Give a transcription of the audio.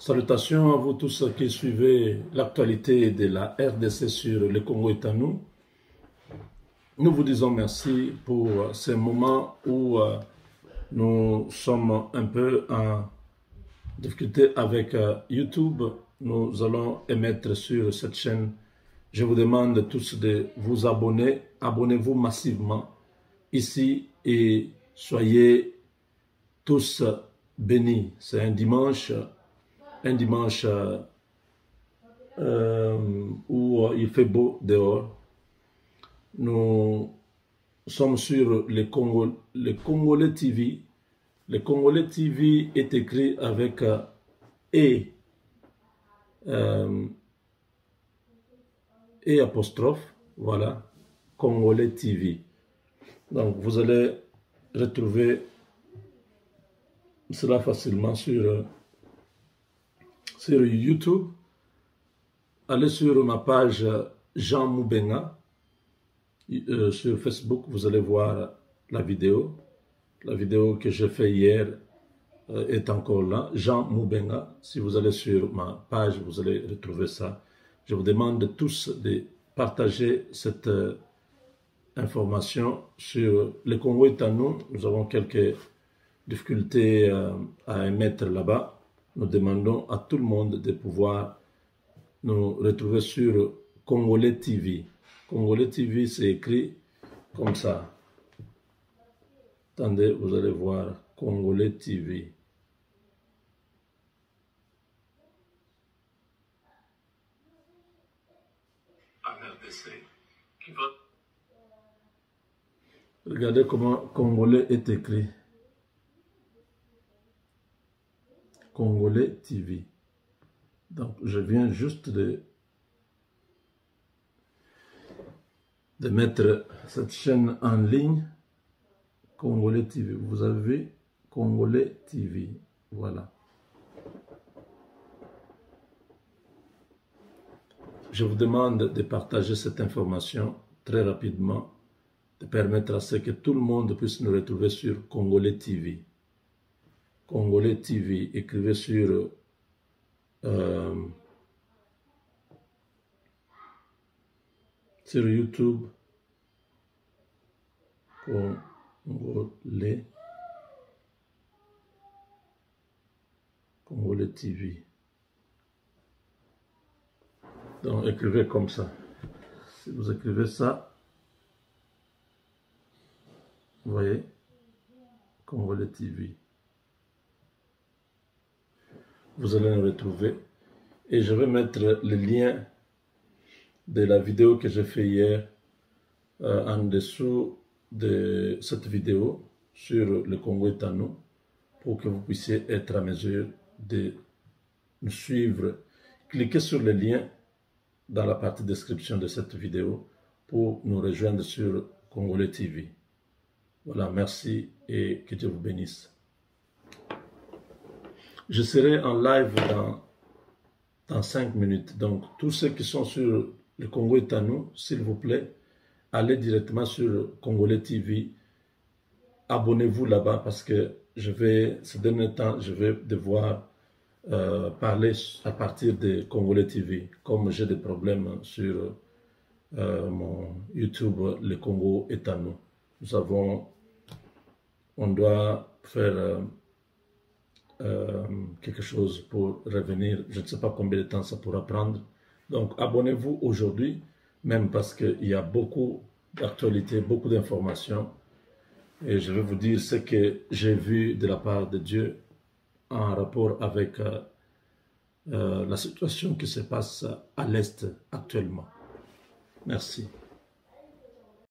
Salutations à vous tous qui suivez l'actualité de la RDC sur le Congo est à nous. Nous vous disons merci pour ces moments où euh, nous sommes un peu en difficulté avec euh, YouTube. Nous allons émettre sur cette chaîne. Je vous demande tous de vous abonner. Abonnez-vous massivement ici et soyez tous bénis. C'est un dimanche un dimanche euh, euh, où il fait beau dehors. Nous sommes sur le, Congo, le Congolais TV. Le Congolais TV est écrit avec euh, E et apostrophe, voilà, Congolais TV. Donc vous allez retrouver cela facilement sur sur YouTube. Allez sur ma page Jean Moubenga. Euh, sur Facebook, vous allez voir la vidéo. La vidéo que j'ai fait hier euh, est encore là. Jean Moubenga. Si vous allez sur ma page, vous allez retrouver ça. Je vous demande tous de partager cette euh, information sur le Congo est à nous. Nous avons quelques difficultés à émettre là-bas nous demandons à tout le monde de pouvoir nous retrouver sur Congolais TV. Congolais TV, c'est écrit comme ça. Attendez, vous allez voir Congolais TV. Regardez comment Congolais est écrit. Congolais TV. Donc, je viens juste de, mettre cette chaîne en ligne. Congolais TV. Vous avez Congolais TV. Voilà. Je vous demande de partager cette information très rapidement, de permettre à ce que tout le monde puisse nous retrouver sur Congolais TV. Congolais TV, écrivez sur euh, sur YouTube Congolais Congolais TV. Donc écrivez comme ça. Si vous écrivez ça, voyez, Congolais TV vous allez nous retrouver. Et je vais mettre le lien de la vidéo que j'ai fait hier euh, en dessous de cette vidéo sur le Congo est à nous pour que vous puissiez être à mesure de nous suivre. Cliquez sur le lien dans la partie description de cette vidéo pour nous rejoindre sur Congolais TV. Voilà, merci et que Dieu vous bénisse. Je serai en live dans, dans 5 minutes. Donc, tous ceux qui sont sur le Congo est à nous, s'il vous plaît, allez directement sur Congolais TV. Abonnez-vous là-bas parce que je vais, ce dernier temps, je vais devoir euh, parler à partir de Congolais TV. Comme j'ai des problèmes sur euh, mon YouTube, le Congo est à nous. Nous avons, on doit faire... Euh, euh, quelque chose pour revenir. Je ne sais pas combien de temps ça pourra prendre. Donc abonnez-vous aujourd'hui, même parce qu'il y a beaucoup d'actualités, beaucoup d'informations. Et je vais vous dire ce que j'ai vu de la part de Dieu en rapport avec euh, euh, la situation qui se passe à l'Est actuellement. Merci.